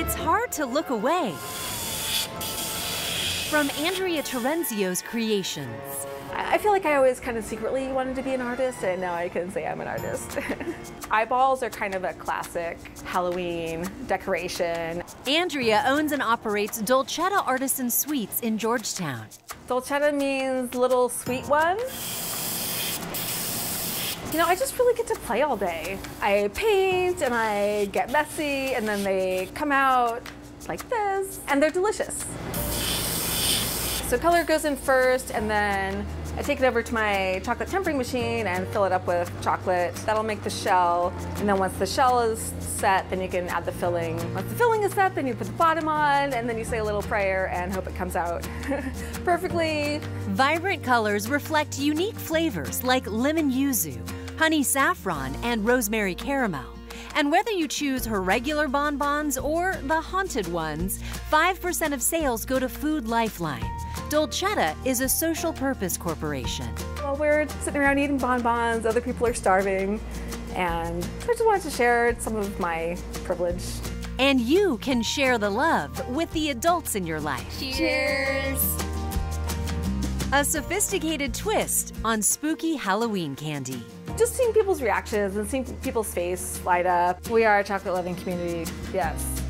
It's hard to look away from Andrea Terrenzio's creations. I feel like I always kind of secretly wanted to be an artist, and now I can say I'm an artist. Eyeballs are kind of a classic Halloween decoration. Andrea owns and operates Dolcetta Artisan Sweets in Georgetown. Dolcetta means little sweet one. You know, I just really get to play all day. I paint and I get messy, and then they come out like this, and they're delicious. So color goes in first, and then I take it over to my chocolate tempering machine and fill it up with chocolate. That'll make the shell, and then once the shell is set, then you can add the filling. Once the filling is set, then you put the bottom on, and then you say a little prayer and hope it comes out perfectly. Vibrant colors reflect unique flavors like lemon yuzu, honey saffron, and rosemary caramel. And whether you choose her regular bonbons or the haunted ones, 5% of sales go to Food Lifeline. Dolcetta is a social purpose corporation. While we're sitting around eating bonbons, other people are starving, and I just wanted to share some of my privilege. And you can share the love with the adults in your life. Cheers! A sophisticated twist on spooky Halloween candy. Just seeing people's reactions and seeing people's face light up. We are a chocolate loving community, yes.